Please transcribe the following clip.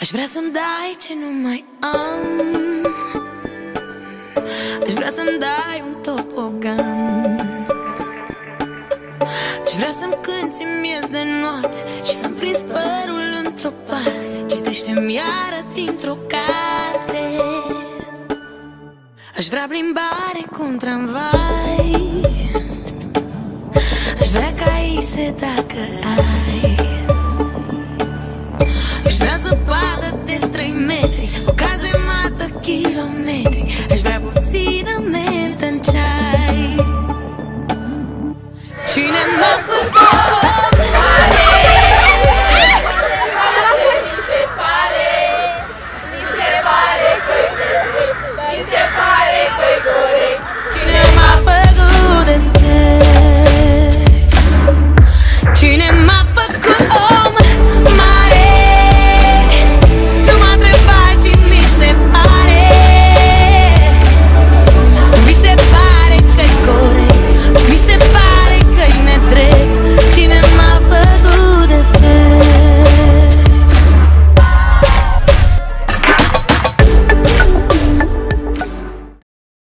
Aș vrea să-mi dai ce nu mai am. Aș vrea să-mi dai un topogan. Aș vrea să-mi cânti miez de noapte Și să-mi prins părul într-o parte. Citește-mi iară dintr-o carte. Aș vrea plimbare cu un tramvai. Aș vrea ca se dacă ai Aș vrea zăpadă de 3